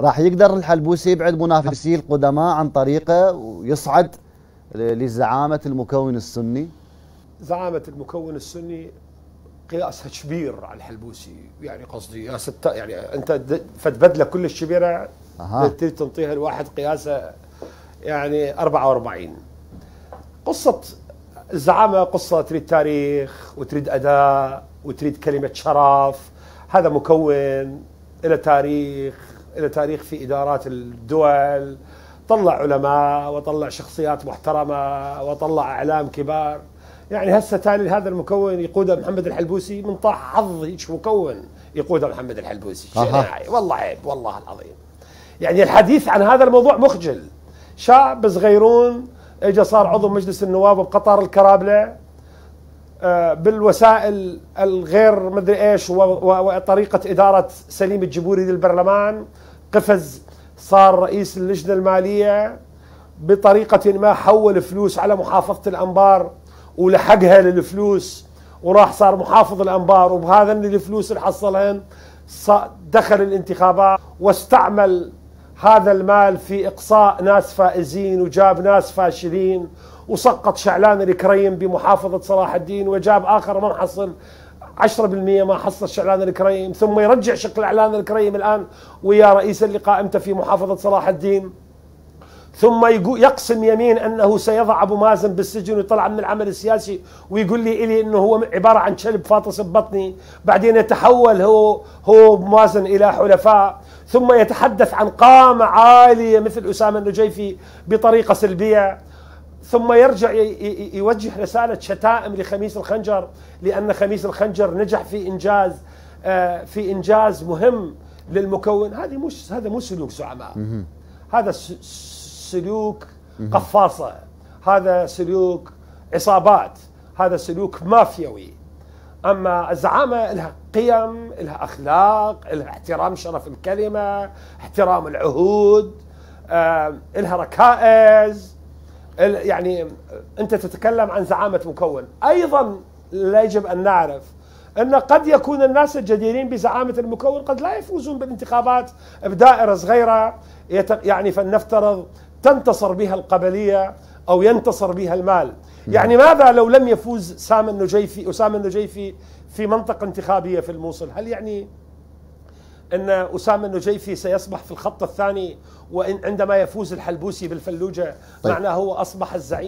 راح يقدر الحلبوسي يبعد منافسيه القدماء عن طريقه ويصعد لزعامة المكون السني. زعامة المكون السني قياسها كبير على الحلبوسي يعني قصدي يا ست يعني أنت فد بدلة كلش كبيره أه. تريد تنطيها الواحد قياسه يعني 44 قصة الزعامة قصة تريد تاريخ وتريد أداء وتريد كلمة شرف. هذا مكون له تاريخ له تاريخ في إدارات الدول طلع علماء وطلع شخصيات محترمة وطلع أعلام كبار. يعني هسه تالي هذا المكون يقوده محمد الحلبوسي من طاح حظ هيك مكون يقوده محمد الحلبوسي. شيء والله عيب والله العظيم. يعني الحديث عن هذا الموضوع مخجل. شاب صغيرون اجى صار عضو مجلس النواب بقطر الكرابلة آه، بالوسائل الغير مدري إيش وطريقة إدارة سليم الجبوري للبرلمان. قفز صار رئيس اللجنة المالية بطريقة ما حول فلوس على محافظة الأنبار ولحقها للفلوس وراح صار محافظ الأنبار وبهذا الفلوس اللي حصلهن دخل الانتخابات واستعمل هذا المال في إقصاء ناس فائزين وجاب ناس فاشلين وسقط شعلان الكريم بمحافظة صلاح الدين وجاب آخر ما حصل 10% ما حصل شعلان الكريم ثم يرجع شكل إعلان الكريم الآن ويا رئيس اللي قائمته في محافظة صلاح الدين. ثم يقسم يمين أنه سيضع أبو مازن بالسجن ويطلع من العمل السياسي ويقول لي إلي إنه هو عبارة عن كلب فاطس ببطني بعدين يتحول هو هو مازن إلى حلفاء ثم يتحدث عن قامة عالية مثل أسامة النجيفي بطريقة سلبية. ثم يرجع يوجه رسالة شتائم لخميس الخنجر لأن خميس الخنجر نجح في إنجاز آه، في إنجاز مهم للمكون. هذه مش هذا مو سلوك زعماء. هذا سلوك قفاصة. هذا سلوك عصابات. هذا سلوك مافيوي أما الزعامة لها قيم لها أخلاق لها احترام شرف الكلمة احترام العهود آه، لها ركائز. يعني انت تتكلم عن زعامة مكون. أيضا لا يجب أن نعرف أن قد يكون الناس الجديرين بزعامة المكون قد لا يفوزون بالانتخابات. بدائره صغيره يعني فلنفترض تنتصر بها القبلية أو ينتصر بها المال. يعني ماذا لو لم يفوز سام النجيفي أسامة النجيفي في منطقة انتخابية في الموصل؟ هل يعني إن أسامة النجيفي سيصبح في الخط الثاني وإن عندما يفوز الحلبوسي بالفلوجة طيب. معناه هو أصبح الزعيم